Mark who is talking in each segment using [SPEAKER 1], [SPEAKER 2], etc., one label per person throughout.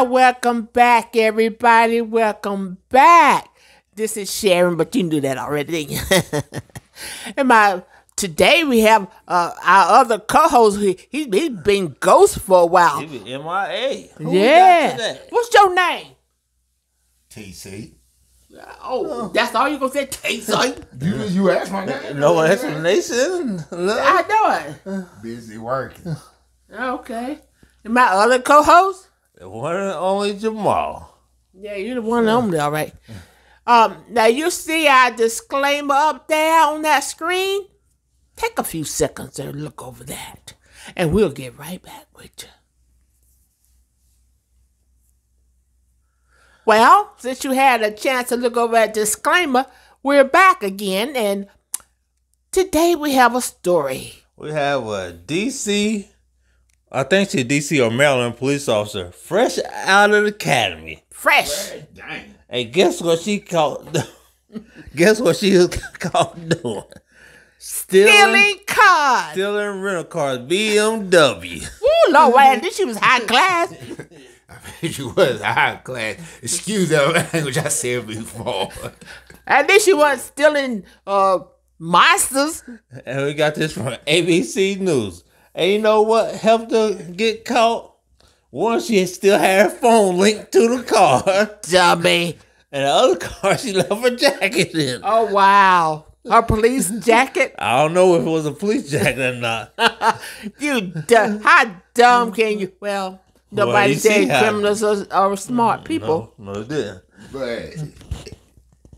[SPEAKER 1] Ah, welcome back, everybody. Welcome back. This is Sharon, but you knew that already, and my today we have uh, our other co-host. He, he he's been ghost for a while.
[SPEAKER 2] He MIA. Who
[SPEAKER 1] yeah. What's your name?
[SPEAKER 3] TC.
[SPEAKER 1] Oh, that's all you gonna say, Casey.
[SPEAKER 3] You you asked my name.
[SPEAKER 2] No explanation. Look.
[SPEAKER 1] I know it.
[SPEAKER 3] Busy working.
[SPEAKER 1] Okay. And my other co-host.
[SPEAKER 2] The one and only Jamal.
[SPEAKER 1] Yeah, you're the one and only, all right. Um, now you see our disclaimer up there on that screen. Take a few seconds and look over that, and we'll get right back with you. Well, since you had a chance to look over that disclaimer, we're back again, and today we have a story.
[SPEAKER 2] We have a DC, I think she's DC or Maryland police officer, fresh out of the academy.
[SPEAKER 1] Fresh.
[SPEAKER 3] Dang.
[SPEAKER 2] Hey, guess what she caught? guess what she was caught doing? Stealing,
[SPEAKER 1] Stealing cars.
[SPEAKER 2] stealing rental cars, BMW.
[SPEAKER 1] Ooh, Lord, at least she was high class.
[SPEAKER 3] I bet you was high class. Excuse that language I said before.
[SPEAKER 1] At least she wasn't stealing uh monsters.
[SPEAKER 2] And we got this from ABC News. And you know what helped her get caught? One, she still had her phone linked to the car.
[SPEAKER 1] Dummy.
[SPEAKER 2] And the other car, she left her jacket in.
[SPEAKER 1] Oh wow. Her police jacket.
[SPEAKER 2] I don't know if it was a police jacket or not.
[SPEAKER 1] You dumb. how dumb can you? Well, nobody
[SPEAKER 2] you
[SPEAKER 1] said criminals are, are smart mm, people.
[SPEAKER 2] No, no, it didn't.
[SPEAKER 3] But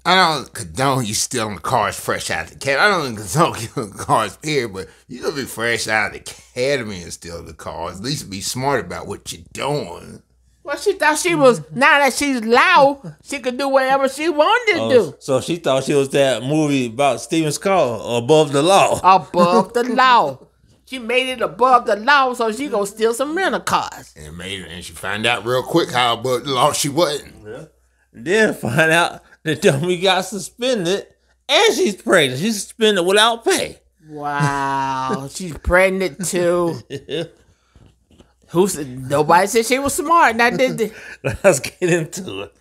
[SPEAKER 3] I don't condone you stealing the cars fresh out of the academy. I don't condone you stealing cars here, but you gonna be fresh out of the academy and steal the cars. At least be smart about what you're doing.
[SPEAKER 1] Well, she thought she was. Now that she's loud, she could do whatever she wanted to
[SPEAKER 2] Oh,
[SPEAKER 1] do.
[SPEAKER 2] so she thought she was that movie about Steven Seagal, Above the Law.
[SPEAKER 1] Above the law. She made it above the law, so she gonna steal some rental cars.
[SPEAKER 3] And made her, and she found out real quick how but law she wasn't. Yeah.
[SPEAKER 2] Then find out the dummy got suspended and she's pregnant. She's suspended without pay.
[SPEAKER 1] Wow, she's pregnant too. Who said nobody said she was smart? Now did they?
[SPEAKER 2] Let's get into it.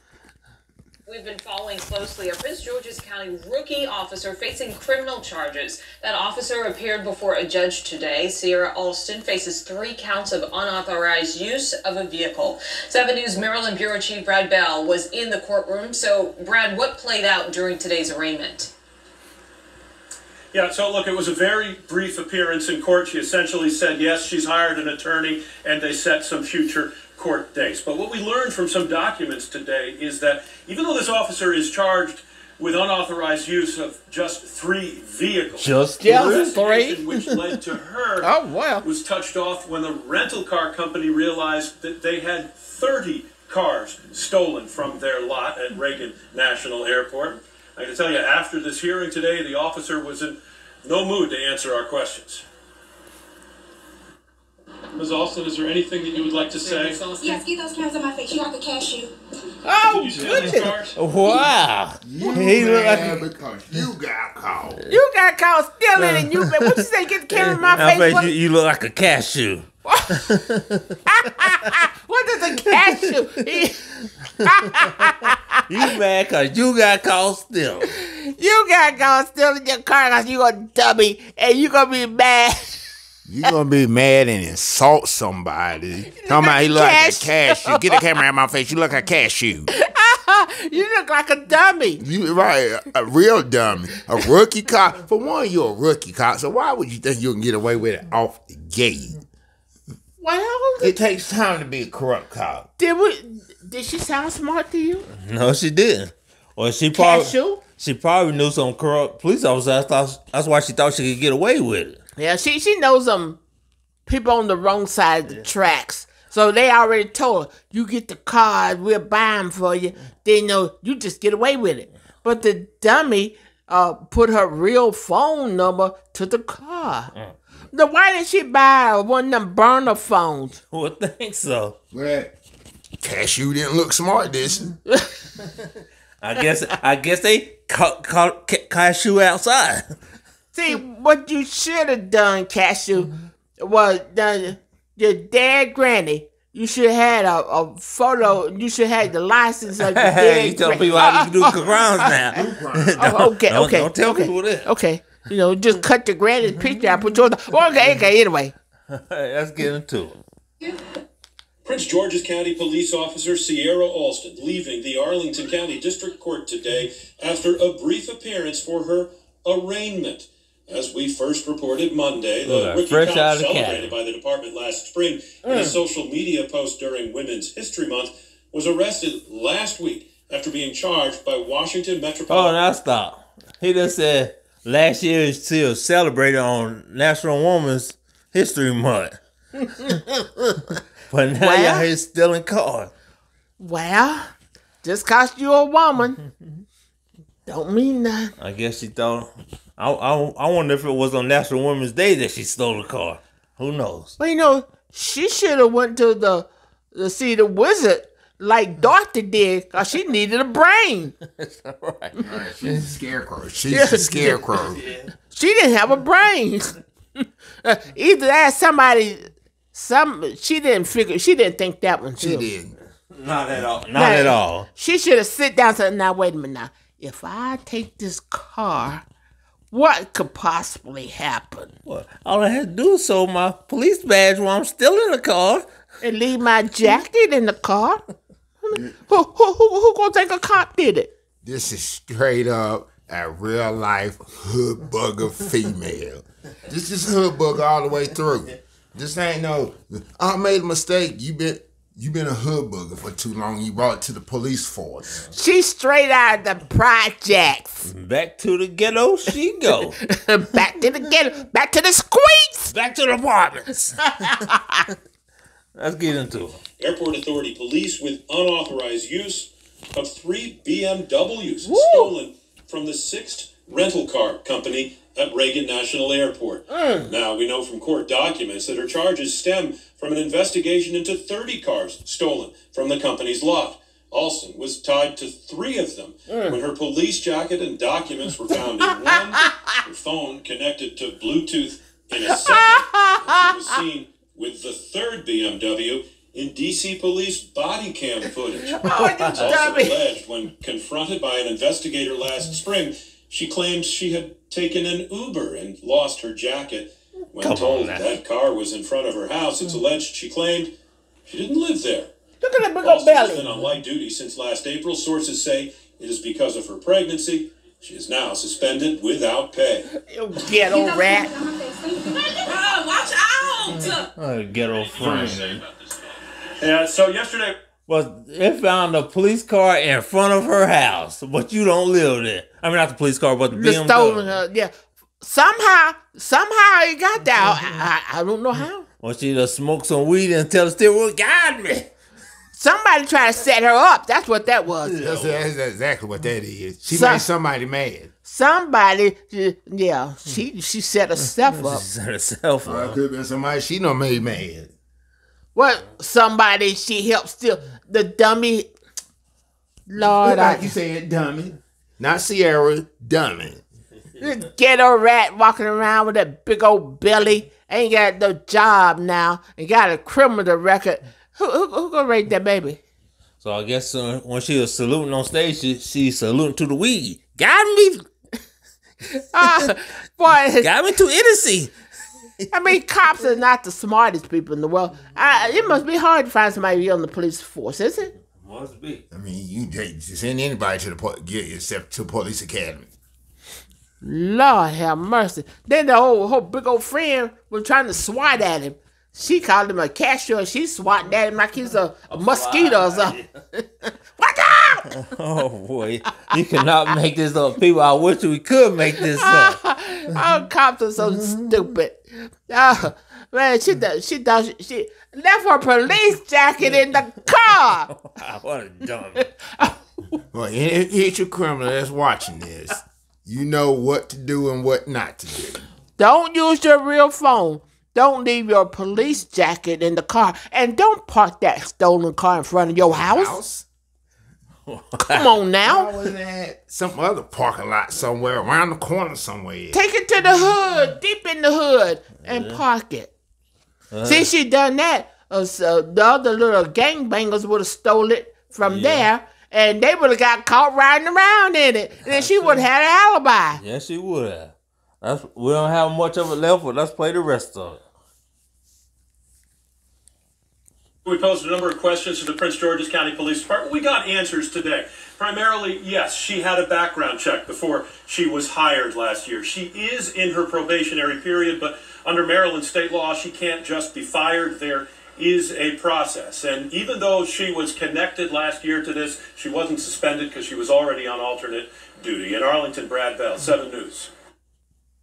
[SPEAKER 4] We've been following closely a Prince George's County rookie officer facing criminal charges. That officer appeared before a judge today. Sierra Alston faces three counts of unauthorized use of a vehicle. 7 News Maryland Bureau Chief Brad Bell was in the courtroom. So, Brad, what played out during today's arraignment?
[SPEAKER 5] Yeah, so look, it was a very brief appearance in court. She essentially said, yes, she's hired an attorney, and they set some future court dates. But what we learned from some documents today is that even though this officer is charged with unauthorized use of just three vehicles,
[SPEAKER 2] Just
[SPEAKER 5] the
[SPEAKER 1] three?
[SPEAKER 5] which led to her
[SPEAKER 1] Oh wow,
[SPEAKER 5] was touched off when the rental car company realized that they had 30 cars stolen from their lot at Reagan National Airport. I can tell you, after this hearing today, the officer was in no mood to answer our questions. Ms. Alston, is there anything that you would like to say?
[SPEAKER 6] Yes, get those cameras on my face. You have to cash you.
[SPEAKER 1] Oh
[SPEAKER 5] You
[SPEAKER 1] goodness!
[SPEAKER 2] wow.
[SPEAKER 3] You
[SPEAKER 2] He look like
[SPEAKER 3] because you got caught.
[SPEAKER 1] You got caught stealing, and you uh. what you say? Get the camera in my
[SPEAKER 2] I
[SPEAKER 1] face.
[SPEAKER 2] bet you, you look like a cashew.
[SPEAKER 1] what does a cashew? He-
[SPEAKER 2] You mad because you got caught stealing.
[SPEAKER 1] you got caught stealing your car because you a dummy, and you gonna be mad.
[SPEAKER 3] You gonna be mad and insult somebody. Talking about he look like a
[SPEAKER 1] Cashew.
[SPEAKER 3] cashew. Get the camera out of my face. You look like a cashew.
[SPEAKER 1] you look like a dummy.
[SPEAKER 3] You right, a, a real dummy, a rookie cop. For one, you're a rookie cop. So why would you think you can get away with it off the gate?
[SPEAKER 1] Well,
[SPEAKER 3] It takes time to be a corrupt cop.
[SPEAKER 1] did we? Did she sound smart to you?
[SPEAKER 2] No, she didn't. Or she probably
[SPEAKER 1] Cashew?
[SPEAKER 2] she probably knew some corrupt police officers. That's, that's why she thought she could get away with it.
[SPEAKER 1] Yeah, she she knows some people on the wrong side of the tracks. So they already told her, you get the card, we'll buy them for you. They know you just get away with it. But the dummy uh, put her real phone number to the car. Now, why didn't she buy one of them burner phones?
[SPEAKER 2] Would think so.
[SPEAKER 3] Right. Cashew didn't look smart, this.
[SPEAKER 2] I guess I guess they caught, caught ca- cashew outside.
[SPEAKER 1] See, what you should have done, Cashew, mm-hmm. was done your dad granny you should have had a, a photo. You should have had the license of your
[SPEAKER 2] dad. you
[SPEAKER 1] dead.
[SPEAKER 2] tell people how to do crimes now.
[SPEAKER 1] Oh, okay,
[SPEAKER 2] Don't-
[SPEAKER 1] okay.
[SPEAKER 2] Don't tell
[SPEAKER 1] okay,
[SPEAKER 2] people that.
[SPEAKER 1] Okay, you know, just cut the granny's picture out, put yours. Okay, okay. Anyway,
[SPEAKER 2] let's get into it.
[SPEAKER 5] Prince George's County Police Officer Sierra Alston leaving the Arlington County District Court today after a brief appearance for her arraignment. As we first reported Monday, the
[SPEAKER 2] Look,
[SPEAKER 5] rookie
[SPEAKER 2] fresh
[SPEAKER 5] cop
[SPEAKER 2] out of the
[SPEAKER 5] celebrated
[SPEAKER 2] academy.
[SPEAKER 5] by the department last spring in a mm. social media post during Women's History Month was arrested last week after being charged by Washington Metropolitan.
[SPEAKER 2] Oh,
[SPEAKER 5] Metropolitan.
[SPEAKER 2] now stop. He just said last year is still celebrated on National Women's History Month. but now
[SPEAKER 1] Well-
[SPEAKER 2] y'all here stealing cars.
[SPEAKER 1] well, just cause you a woman, don't mean nothing.
[SPEAKER 2] I guess she thought. I, I, I wonder if it was on National Women's Day that she stole the car. Who knows?
[SPEAKER 1] But you know, she should have went to the to see the wizard like Dorothy did, cause she needed a brain.
[SPEAKER 2] right.
[SPEAKER 3] She's a scarecrow. She's a scarecrow.
[SPEAKER 1] She didn't have a brain. Either that, somebody, some she didn't figure. She didn't think that one.
[SPEAKER 3] She
[SPEAKER 1] through.
[SPEAKER 3] did.
[SPEAKER 2] Not at all. Not
[SPEAKER 1] Now,
[SPEAKER 2] at all.
[SPEAKER 1] She should have sit down and said, "Now wait a minute. Now, if I take this car, what could possibly happen?
[SPEAKER 2] Well, all I had to do is show my police badge while I'm still in the car.
[SPEAKER 1] And leave my jacket in the car? who, who, who, who gonna think a cop did it?
[SPEAKER 3] This is straight up a real life hood bugger female. This is hood bugger all the way through. This ain't no. I made a mistake. You been you been a hood bugger for too long. You brought it to the police force.
[SPEAKER 1] She's straight out of the projects.
[SPEAKER 2] Back to the ghetto she go.
[SPEAKER 1] back to the ghetto, back to the squeaks.
[SPEAKER 2] Back to the apartments. Let's get into it.
[SPEAKER 5] Airport Authority police with unauthorized use of three BMWs stolen from the Sixt rental car company at Reagan National Airport. Mm. Now, we know from court documents that her charges stem from an investigation into 30 cars stolen from the company's lot. Alston was tied to three of them mm. when her police jacket and documents were found in one, her phone connected to Bluetooth in a second, and she was seen with the third BMW in DC police body cam footage.
[SPEAKER 1] Oh,
[SPEAKER 5] It's also
[SPEAKER 1] dummy.
[SPEAKER 5] alleged when confronted by an investigator last spring, she claims she had taken an Uber and lost her jacket. When
[SPEAKER 2] Come
[SPEAKER 5] told
[SPEAKER 2] now.
[SPEAKER 5] that car was in front of her house, it's alleged she claimed she didn't live there.
[SPEAKER 1] Look at that big old
[SPEAKER 5] Alston has been on light duty since last April. Sources say it is because of her pregnancy. She is now suspended without pay.
[SPEAKER 1] You ghetto rat.
[SPEAKER 6] Oh, watch out!
[SPEAKER 2] Uh, ghetto friend.
[SPEAKER 5] Yeah, so yesterday
[SPEAKER 2] Well, they found a police car in front of her house, but you don't live there. I mean, not the police car, but the
[SPEAKER 1] The
[SPEAKER 2] BMW.
[SPEAKER 1] stolen her. Yeah. Somehow, somehow it got there. I, I, I don't know how.
[SPEAKER 2] Well, she just smoked some weed and tell the steering guide me.
[SPEAKER 1] Somebody tried to set her up. That's what that was.
[SPEAKER 3] That's, that's exactly what that is. She
[SPEAKER 1] So-
[SPEAKER 3] made somebody mad.
[SPEAKER 1] Somebody, uh, yeah, she she set herself up.
[SPEAKER 2] She set herself
[SPEAKER 3] Or it
[SPEAKER 2] up.
[SPEAKER 3] could have been somebody she know made mad.
[SPEAKER 1] What? Somebody she helped steal the dummy. Lord,
[SPEAKER 3] like
[SPEAKER 1] I
[SPEAKER 3] you said, dummy. Not Sierra, dummy.
[SPEAKER 1] ghetto rat walking around with that big old belly. Ain't got no job now and got a criminal record. Who who, who gonna rate that baby?
[SPEAKER 2] So I guess uh, when she was saluting on stage, she, she saluting to the weed. Got me,
[SPEAKER 1] Ah, boy,
[SPEAKER 2] got me to idiocy.
[SPEAKER 1] I mean, cops are not the smartest people in the world. I, it must be hard to find somebody on the police force, is it?
[SPEAKER 2] Must be.
[SPEAKER 3] I mean, you take- send anybody to the po- get except to police academy.
[SPEAKER 1] Lord have mercy. Then the whole, whole big old friend was trying to swat at him. She called him a cashier. She swatting at him like he's a, a mosquito or something. Watch out!
[SPEAKER 2] Oh boy, you cannot make this up, people. I wish we could make this up.
[SPEAKER 1] All cops are so mm-hmm. stupid. Oh, man, she does. she does. she, she left her police jacket in the car.
[SPEAKER 2] Oh, what a dumb.
[SPEAKER 3] Well, here- here's criminal that's watching this. You know what to do and what not to do.
[SPEAKER 1] Don't use your real phone. Don't leave your police jacket in the car, and don't park that stolen car in front of your house.
[SPEAKER 3] House?
[SPEAKER 1] Come on now.
[SPEAKER 3] I was at some other parking lot somewhere around the corner somewhere.
[SPEAKER 1] Take it to the hood, deep in the hood, and park it. See, she done that. uh, so the other little gangbangers would have stole it from
[SPEAKER 2] Yeah.
[SPEAKER 1] there, and they would have got caught riding around in it, and then she would have had an alibi.
[SPEAKER 2] Yes, she would have. That's we don't have much of it left, but let's play the rest of it.
[SPEAKER 5] We posed a number of questions to the Prince George's County Police Department. We got answers today. Primarily, yes, she had a background check before she was hired last year. She is in her probationary period, but under Maryland state law, she can't just be fired. There is a process. And even though she was connected last year to this, she wasn't suspended because she was already on alternate duty. In Arlington, Brad Bell, 7 News.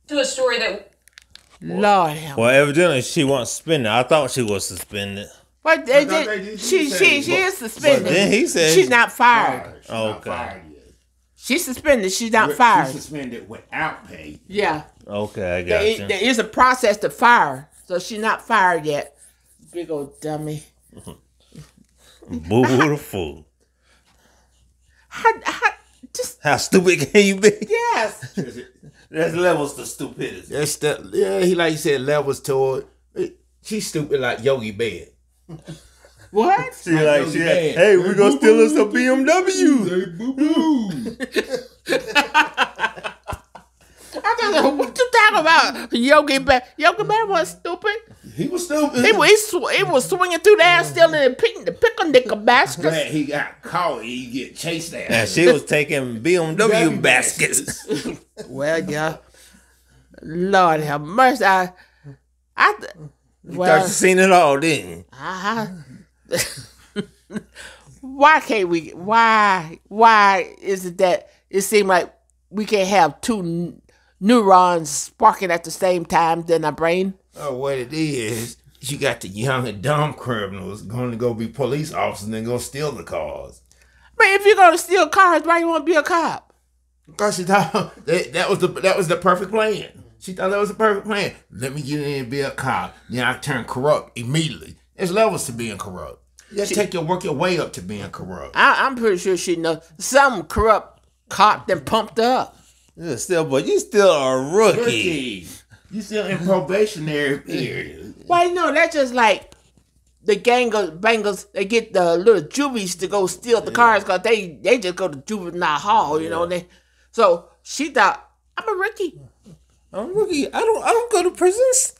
[SPEAKER 4] To a story that
[SPEAKER 1] Lord help.
[SPEAKER 2] Well, evidently she wasn't suspended. I thought she was suspended.
[SPEAKER 1] But uh, they
[SPEAKER 3] thought
[SPEAKER 1] did,
[SPEAKER 3] they did
[SPEAKER 1] she she she
[SPEAKER 3] but-
[SPEAKER 1] is suspended.
[SPEAKER 2] but then he said-
[SPEAKER 1] she's not fired.
[SPEAKER 3] She's not
[SPEAKER 2] Okay.
[SPEAKER 3] fired yet.
[SPEAKER 1] She's suspended. She's not
[SPEAKER 3] She's
[SPEAKER 1] fired.
[SPEAKER 3] suspended without pay.
[SPEAKER 1] Yeah,
[SPEAKER 2] Okay, I got
[SPEAKER 1] there,
[SPEAKER 2] you.
[SPEAKER 1] there is a process to fire, so she's not fired yet. Big old dummy.
[SPEAKER 2] Boo hoo the fool.
[SPEAKER 1] How, how, just
[SPEAKER 2] How stupid can you be?
[SPEAKER 1] yes.
[SPEAKER 2] There's levels to stupidity.
[SPEAKER 3] That's the yeah. He like he said levels to it. She's stupid like Yogi Bear.
[SPEAKER 1] What?
[SPEAKER 2] She like, she like, hey, we gonna steal us a BMW.
[SPEAKER 1] I don't know what you talking about. Yogi Bear. Yogi Bear was stupid.
[SPEAKER 3] He was stupid.
[SPEAKER 1] He, was- he, sw- he was swinging through the air, stealing the pick on the pickle baskets.
[SPEAKER 3] Glad he got caught. He get chased
[SPEAKER 2] And she was taking BMW baskets.
[SPEAKER 1] Well, yeah. Lord have mercy. I, I, th-
[SPEAKER 2] Thought
[SPEAKER 1] well,
[SPEAKER 2] you seen it all, didn't you?
[SPEAKER 1] I, why can't we? Why? Why is it that it seems like we can't have two n- neurons sparking at the same time in our brain?
[SPEAKER 3] Oh, what it is? You got the young and dumb criminals going to go be police officers and then go steal the cars.
[SPEAKER 1] Man, if you're gonna steal cars, why you want to be a cop?
[SPEAKER 3] Because she thought that, that was the that was the perfect plan. She thought that was the perfect plan. Let me get in and be a cop. Then I turn corrupt immediately. There's levels to being corrupt. You just take your work your way up to being corrupt.
[SPEAKER 1] I, I'm pretty sure she knows some corrupt cop that pumped up.
[SPEAKER 2] Yeah, still, but you still a rookie.
[SPEAKER 3] Rookie, you still in probationary period.
[SPEAKER 1] Why no? That's just like the gang of bangers. They get the little juvies to go steal the cars because they they just go to juvenile hall, you know. They so she thought I'm a rookie.
[SPEAKER 2] I'm a rookie. I don't. I don't go to prisons.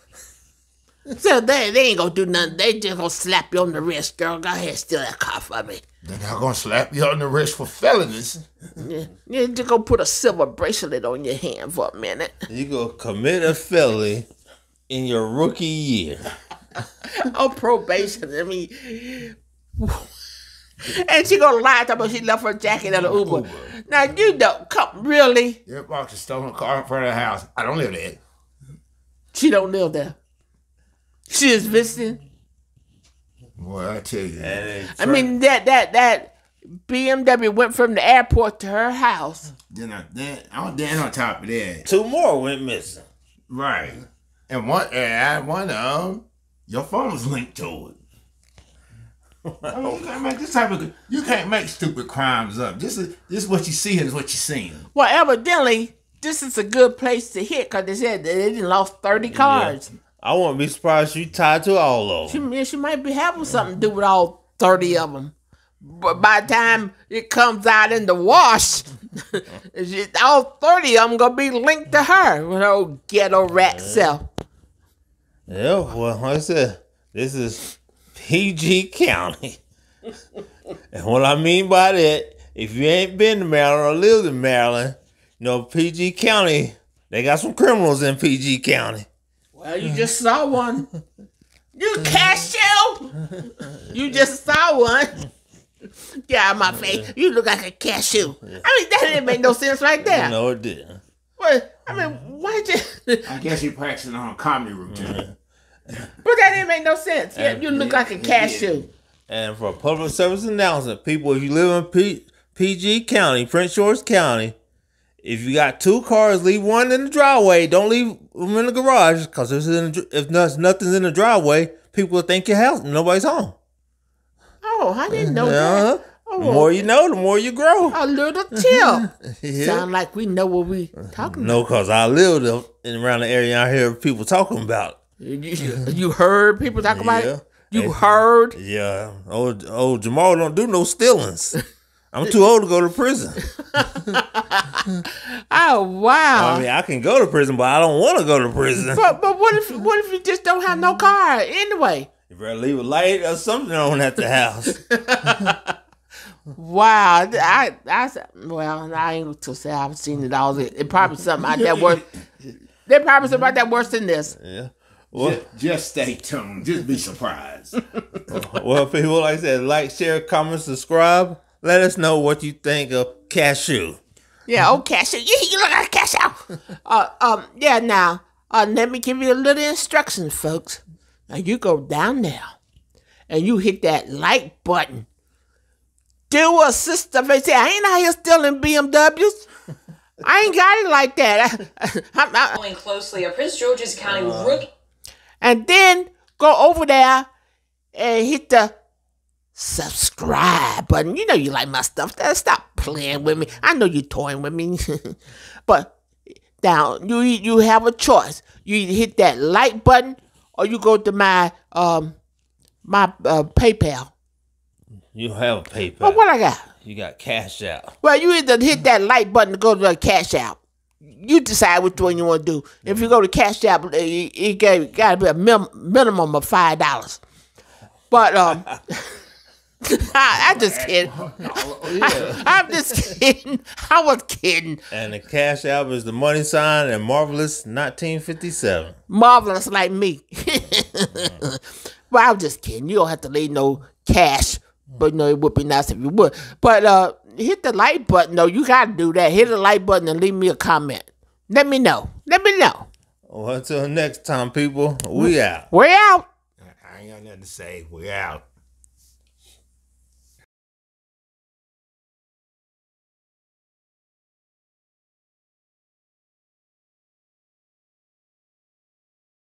[SPEAKER 1] So they they ain't gonna do nothing. They just gonna slap you on the wrist, girl. Go ahead, steal that car for me.
[SPEAKER 3] They're not gonna slap you on the wrist for felonies.
[SPEAKER 1] Yeah, yeah just go put a silver bracelet on your hand for a minute.
[SPEAKER 2] You gonna commit a felony in your rookie year.
[SPEAKER 1] on oh, probation. I mean, and she gonna lie to me. She left her jacket at an Uber. Now you don't come really.
[SPEAKER 3] Your box a stolen car in front of the house. I don't live there.
[SPEAKER 1] She don't live there. She is visiting.
[SPEAKER 3] Boy, I tell you.
[SPEAKER 1] I mean that that that BMW went from the airport to her house.
[SPEAKER 3] Then, I, then, oh, then on top of that,
[SPEAKER 2] Two more went missing.
[SPEAKER 3] right? And one, and one of them, your phone was linked to it. I mean, oh, you can't make this type of. You can't make stupid crimes up. This is this is what you see is what you're seeing.
[SPEAKER 1] Well, evidently this is a good place to hit because they said they didn't lost thirty cars.
[SPEAKER 2] I wouldn't be surprised she tied to all of them.
[SPEAKER 1] yeah, she might be having something to do with all 30 of them. But by the time it comes out in the wash, she- all 30 of them going to be linked to her with her old ghetto rat self.
[SPEAKER 2] Yeah, well, like I said, this is PG County. and what I mean by that, if you ain't been to Maryland or lived in Maryland, you know, PG County, they got some criminals in PG County.
[SPEAKER 1] Well, you just saw one. You cashew! You just saw one. Get out of my face. You look like a cashew. I mean, that didn't make no sense right there.
[SPEAKER 2] No, it didn't.
[SPEAKER 1] What? I mean, why did you...
[SPEAKER 3] I guess you're practicing on a comedy routine.
[SPEAKER 1] But that didn't make no sense. Yeah, you look like a cashew.
[SPEAKER 2] And for a public service announcement, people, if you live in P- PG County, Prince George County, if you got two cars, leave one in the driveway. Don't leave them in the garage because if, it's in the, if nothing's in the driveway, people will think your house nobody's home.
[SPEAKER 1] Oh, I didn't know
[SPEAKER 2] Yeah.
[SPEAKER 1] that. Uh-huh. Oh,
[SPEAKER 2] The more you know, the more you grow.
[SPEAKER 1] A little chill.
[SPEAKER 2] Yeah.
[SPEAKER 1] Sound like we know what we talking
[SPEAKER 2] No, because I lived up in around the area I hear people talking about.
[SPEAKER 1] about. You, you heard people talk about it? You heard?
[SPEAKER 2] Yeah, old old Jamal don't do no stealings. I'm too old to go to prison.
[SPEAKER 1] Oh wow!
[SPEAKER 2] I mean, I can go to prison, but I don't want to go to prison.
[SPEAKER 1] but but what if what if you just don't have no car anyway?
[SPEAKER 2] You better leave a light or something on at the house.
[SPEAKER 1] Wow, I I s- well I ain't to say I've seen it all. It, it probably something out there worse. There probably something out there worse than this.
[SPEAKER 2] Yeah. Well,
[SPEAKER 3] Just, just stay tuned. Just be surprised.
[SPEAKER 2] well, people, like I said, like, share, comment, subscribe. Let us know what you think of Cashew.
[SPEAKER 1] Yeah, oh Cashew, out. You, you look like Cashew. uh, um, yeah. Now, uh, let me give you a little instruction, folks. Now you go down there, and you hit that like button. Do a sister face. Say, I ain't out here stealing BMWs. I ain't got it like that. I'm- I-
[SPEAKER 4] Following closely, a Prince George's County rookie
[SPEAKER 1] and then go over there and hit the subscribe button. You know you like my stuff. Stop playing with me. I know you're toying with me, but now you you have a choice. You hit that like button or you go to my um my uh, PayPal.
[SPEAKER 2] You have a PayPal.
[SPEAKER 1] Well, what I got?
[SPEAKER 2] You got Cash Out.
[SPEAKER 1] Well, you either hit that like button to go to the Cash App. You decide which one you want to do. If you go to Cash App, it, it got, to be a min- minimum of five dollars. But um, I, I'm just kidding. I, am just kidding. I was kidding.
[SPEAKER 2] And the Cash App is the money sign and Marvelous 1957.
[SPEAKER 1] Marvelous like me. but I'm just kidding. You don't have to leave no cash. But you no, it would be nice if you would. But uh, hit the like button though. You gotta do that. Hit the like button and leave me a comment. Let me know. Let me know.
[SPEAKER 2] Well, until next time, people, we out.
[SPEAKER 1] We're out.
[SPEAKER 3] I ain't got nothing to say. We out.